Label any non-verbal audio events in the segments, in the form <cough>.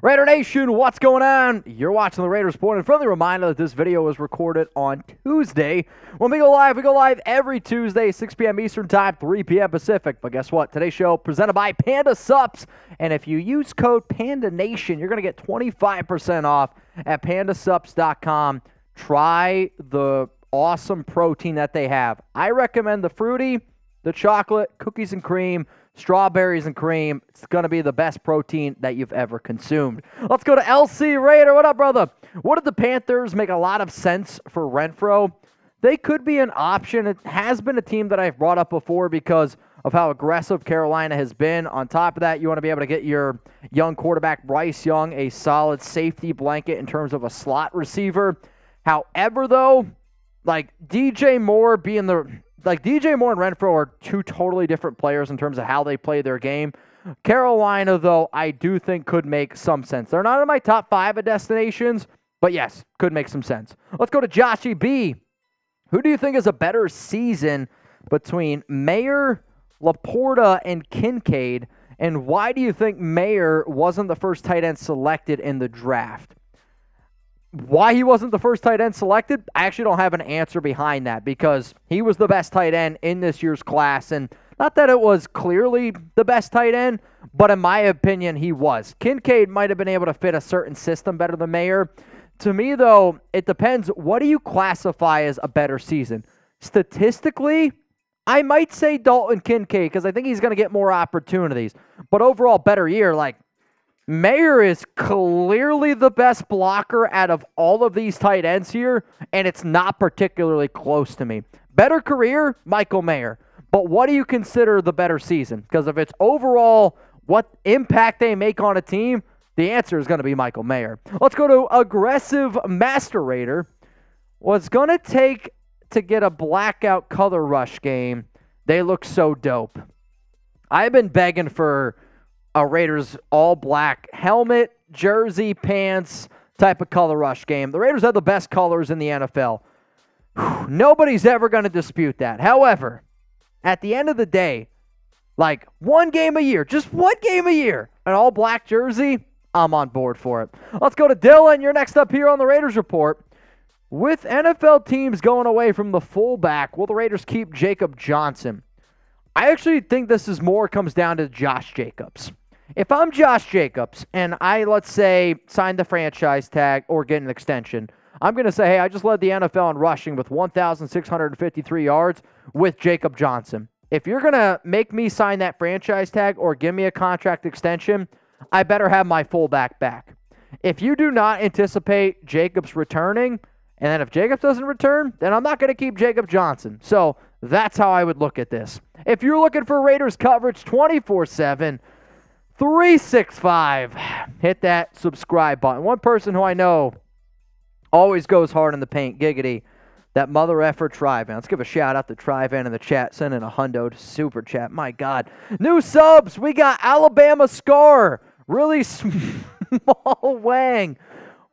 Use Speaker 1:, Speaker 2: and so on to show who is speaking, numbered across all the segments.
Speaker 1: Raider Nation, what's going on? You're watching the Raiders Report. And friendly reminder that this video was recorded on Tuesday. When we go live, we go live every Tuesday, 6 p.m. Eastern Time, 3 p.m. Pacific. But guess what? Today's show presented by Panda Supps. And if you use code Panda Nation, you're going to get 25% off at pandasupps.com. Try the awesome protein that they have. I recommend the fruity, the chocolate, cookies and cream strawberries and cream. It's going to be the best protein that you've ever consumed. Let's go to LC Raider. What up, brother? What did the Panthers make a lot of sense for Renfrow? They could be an option. It has been a team that I've brought up before because of how aggressive Carolina has been. On top of that, you want to be able to get your young quarterback, Bryce Young, a solid safety blanket in terms of a slot receiver. However, though, like DJ Moore being the like DJ Moore and Renfrow are two totally different players in terms of how they play their game. Carolina, though, I do think could make some sense. They're not in my top five of destinations, but yes, could make some sense. Let's go to Joshy B. Who do you think is a better season between Mayer, LaPorta, and Kincaid? And why do you think Mayer wasn't the first tight end selected in the draft? Why he wasn't the first tight end selected, I actually don't have an answer behind that because he was the best tight end in this year's class. And not that it was clearly the best tight end, but in my opinion, he was. Kincaid might have been able to fit a certain system better than Mayer. To me, though, it depends. What do you classify as a better season? Statistically, I might say Dalton Kincaid because I think he's going to get more opportunities. But overall, better year. Like, Mayer is clearly the best blocker out of all of these tight ends here, and it's not particularly close to me. Better career, Michael Mayer. But what do you consider the better season? Because if it's overall what impact they make on a team, the answer is going to be Michael Mayer. Let's go to aggressive Master Raider. What's going to take to get a blackout color rush game? They look so dope. I've been begging for a Raiders all black helmet, jersey, pants type of color rush game. The Raiders have the best colors in the NFL. Nobody's ever going to dispute that. However, at the end of the day, like one game a year, just one game a year, an all black jersey, I'm on board for it. Let's go to Dylan. You're next up here on the Raiders Report. With NFL teams going away from the fullback, will the Raiders keep Jakob Johnson? I actually think this is more comes down to Josh Jacobs. If I'm Josh Jacobs and I, let's say, sign the franchise tag or get an extension, I'm going to say, hey, I just led the NFL in rushing with 1,653 yards with Jakob Johnson. If you're going to make me sign that franchise tag or give me a contract extension, I better have my fullback back. If you do not anticipate Jacobs returning, and then if Jacobs doesn't return, then I'm not going to keep Jakob Johnson. So that's how I would look at this. If you're looking for Raiders coverage 24 7, 365. Hit that subscribe button. One person who I know always goes hard in the paint, giggity. That mother effer Trivan. Let's give a shout out to Trivan in the chat, sending a hundo super chat. My God. New subs. We got Alabama Scar. Really <laughs> small Wang.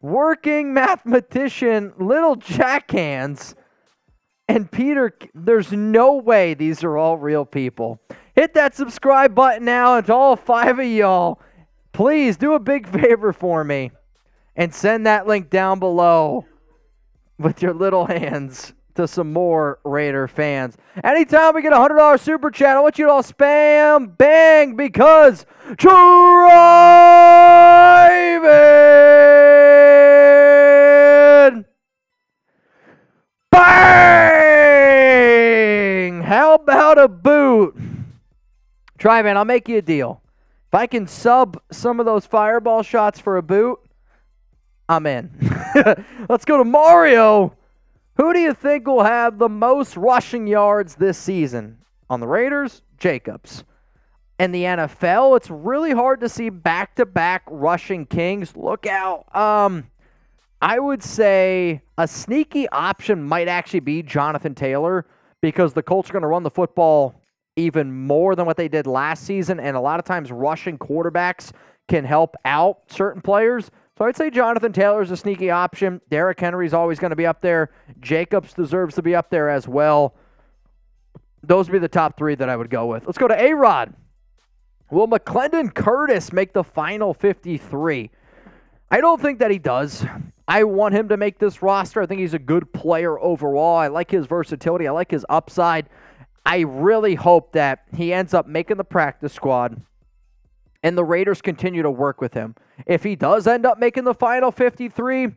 Speaker 1: Working mathematician, little jackhands. And Peter, there's no way these are all real people. Hit that subscribe button now. And to all five of y'all, please do a big <laughs> favor for me and send that link down below with your little hands to some more Raider fans. Anytime we get a $100 super chat, I want you to all spam bang because driving How a boot? Try, man, I'll make you a deal. If I can sub some of those fireball shots for a boot, I'm in. <laughs> Let's go to Mario. Who do you think will have the most rushing yards this season? On the Raiders, Jacobs. In the NFL, it's really hard to see back-to-back rushing kings. Look out. Um, I would say a sneaky option might actually be Jonathan Taylor because the Colts are going to run the football even more than what they did last season. And a lot of times, rushing quarterbacks can help out certain players. So I'd say Jonathan Taylor is a sneaky option. Derrick Henry is always going to be up there. Jacobs deserves to be up there as well. Those would be the top three that I would go with. Let's go to A Rod. Will McClendon Curtis make the final 53? I don't think that he does. I want him to make this roster. I think he's a good player overall. I like his versatility. I like his upside. I really hope that he ends up making the practice squad and the Raiders continue to work with him. If he does end up making the final 53,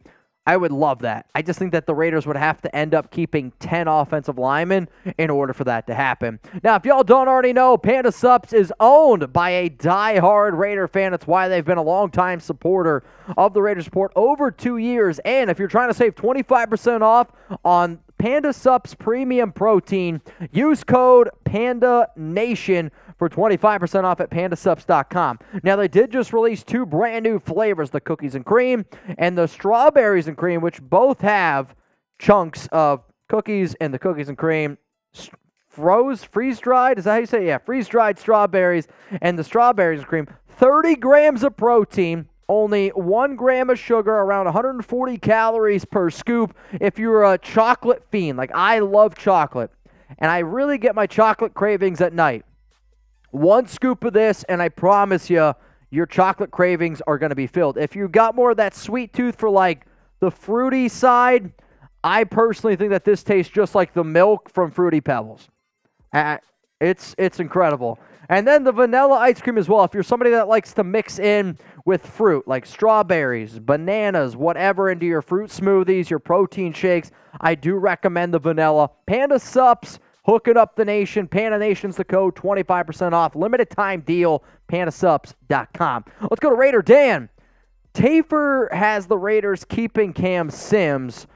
Speaker 1: I would love that. I just think that the Raiders would have to end up keeping 10 offensive linemen in order for that to happen. Now, if y'all don't already know, Panda Supps is owned by a die-hard Raider fan. That's why they've been a long-time supporter of the Raiders support over two years. And if you're trying to save 25% off on Panda Supps Premium Protein, use code PANDA NATION for 25% off at pandasupps.com. Now, they did just release two brand new flavors the cookies and cream and the strawberries and cream, which both have chunks of cookies and the cookies and cream froze, freeze dried. Is that how you say? It? Yeah, freeze dried strawberries and the strawberries and cream. 30 grams of protein, only one gram of sugar, around 140 calories per scoop. If you're a chocolate fiend, like I love chocolate, and I really get my chocolate cravings at night. One scoop of this, and I promise you, your chocolate cravings are going to be filled. If you got more of that sweet tooth for like the fruity side, I personally think that this tastes just like the milk from Fruity Pebbles. It's it's incredible. And then the vanilla ice cream as well. If you're somebody that likes to mix in with fruit, like strawberries, bananas, whatever, into your fruit smoothies, your protein shakes, I do recommend the vanilla. Panda Supps Hooking up the nation. Panda Nation's the code. 25% off. Limited time deal. PandaSupps.com. Let's go to Raider Dan. Tafur has the Raiders keeping Cam Sims.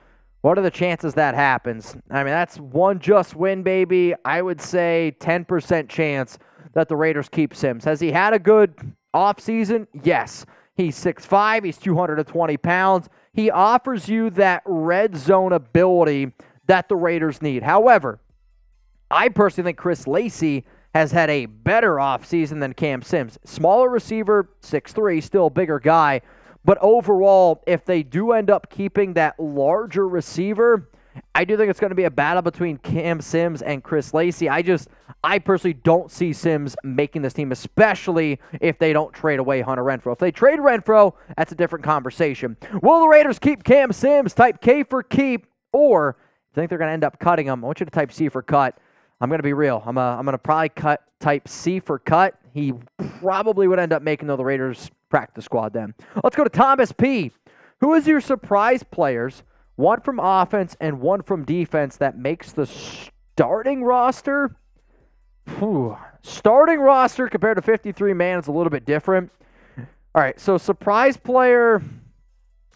Speaker 1: What are the chances that happens? I mean, that's one just win, baby. I would say 10% chance that the Raiders keep Sims. Has he had a good offseason? Yes. He's 6'5, he's 220 pounds. He offers you that red zone ability that the Raiders need. However, I personally think Chris Lacey has had a better offseason than Cam Sims. Smaller receiver, 6'3, still a bigger guy. But overall, if they do end up keeping that larger receiver, I do think it's going to be a battle between Cam Sims and Chris Lacey. I just, I personally don't see Sims making this team, especially if they don't trade away Hunter Renfrow. If they trade Renfrow, that's a different conversation. Will the Raiders keep Cam Sims? Type K for keep, or think they're going to end up cutting him? I want you to type C for cut. I'm going to be real. I'm, a, I'm going to probably cut type C for cut. He probably would end up making though the Raiders practice squad then. Let's go to Thomas P. Who is your surprise players, one from offense and one from defense, that makes the starting roster? Whew. Starting roster compared to 53 man is a little bit different. All right, so surprise player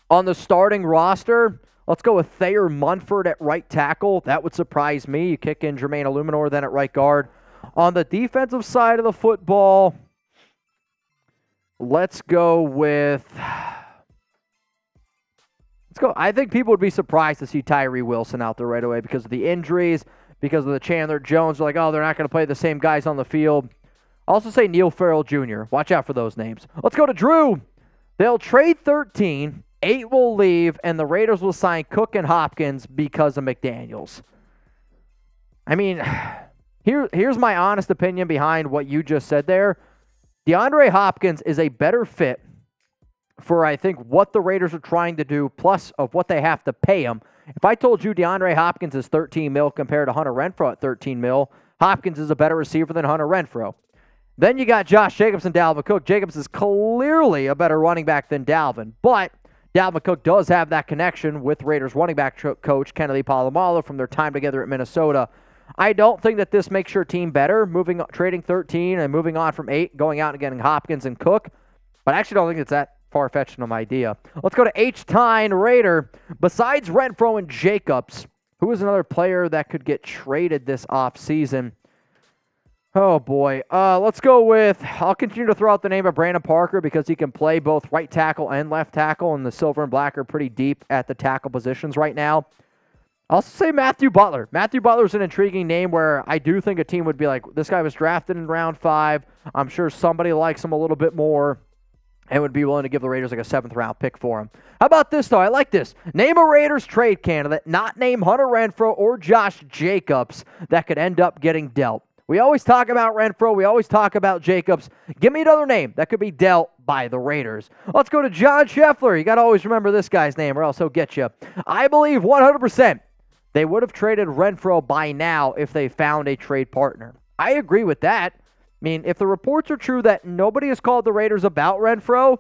Speaker 1: on the starting roster. Let's go with Thayer Munford at right tackle. That would surprise me. You kick in Jermaine Eluemunor then at right guard. On the defensive side of the football, let's go with. Let's go. I think people would be surprised to see Tyree Wilson out there right away because of the injuries, because of the Chandler Jones. They're like, oh, they're not going to play the same guys on the field. Also say Neil Farrell Jr. Watch out for those names. Let's go to Drew. They'll trade 13 Eight will leave, and the Raiders will sign Cook and Hopkins because of McDaniels. I mean, <sighs> here, here's my honest opinion behind what you just said there. DeAndre Hopkins is a better fit for, I think, what the Raiders are trying to do, plus of what they have to pay him. If I told you DeAndre Hopkins is 13 mil compared to Hunter Renfrow at 13 mil, Hopkins is a better receiver than Hunter Renfrow. Then you got Josh Jacobs and Dalvin Cook. Jacobs is clearly a better running back than Dalvin, but Dalvin Cook does have that connection with Raiders running back coach Kennedy Polamalu from their time together at Minnesota. I don't think that this makes your team better, moving trading 13 and moving on from 8, going out and getting Hopkins and Cook. But I actually don't think it's that far fetched an idea. Let's go to H. Tyne Raider. Besides Renfrow and Jacobs, who is another player that could get traded this offseason? Oh boy. Uh, let's go with. I'll continue to throw out the name of Brandon Parker because he can play both right tackle and left tackle, and the silver and black are pretty deep at the tackle positions right now. I'll say Matthew Butler. Matthew Butler is an intriguing name where I do think a team would be like, this guy was drafted in round five. I'm sure somebody likes him a little bit more and would be willing to give the Raiders like a seventh round pick for him. How about this, though? I like this. Name a Raiders trade candidate, not name Hunter Renfrow or Josh Jacobs, that could end up getting dealt. We always talk about Renfrow. We always talk about Jacobs. Give me another name that could be dealt by the Raiders. Let's go to John Scheffler. You got to always remember this guy's name or else he'll get you. I believe 100% they would have traded Renfrow by now if they found a trade partner. I agree with that. I mean, if the reports are true that nobody has called the Raiders about Renfrow,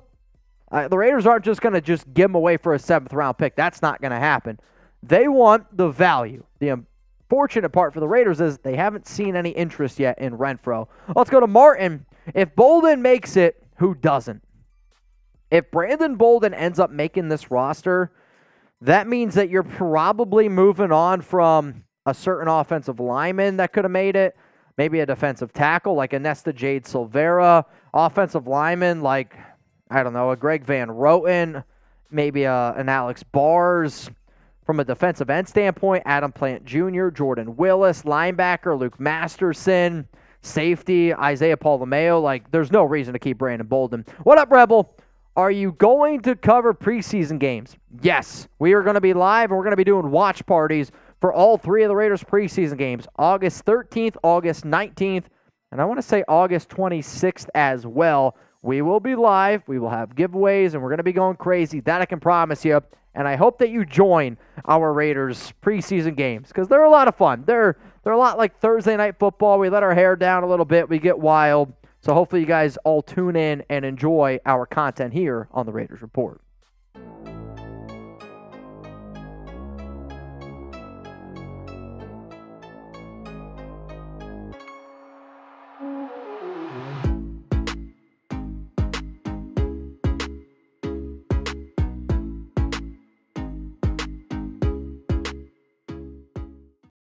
Speaker 1: uh, the Raiders aren't just going to just give him away for a seventh round pick. That's not going to happen. They want the value. The unfortunate part for the Raiders is they haven't seen any interest yet in Renfrow. Let's go to Martin. If Bolden makes it, who doesn't? If Brandon Bolden ends up making this roster, that means that you're probably moving on from a certain offensive lineman that could have made it, maybe a defensive tackle like a Nesta Jade Silvera, offensive lineman like, I don't know, a Greg Van Roten, maybe a, an Alex Bars. From a defensive end standpoint, Adam Plant Jr., Jordan Willis, linebacker, Luke Masterson, safety, Isaiah Pola-Mao. Like, there's no reason to keep Brandon Bolden. What up, Rebel? Are you going to cover preseason games? Yes. We are going to be live and we're going to be doing watch parties for all three of the Raiders preseason games August 13th, August 19th, and I want to say August 26th as well. We will be live. We will have giveaways and we're going to be going crazy. That I can promise you. And I hope that you join our Raiders preseason games because they're a lot of fun. They're they're a lot like Thursday night football. We let our hair down a little bit. We get wild. So hopefully you guys all tune in and enjoy our content here on the Raiders Report.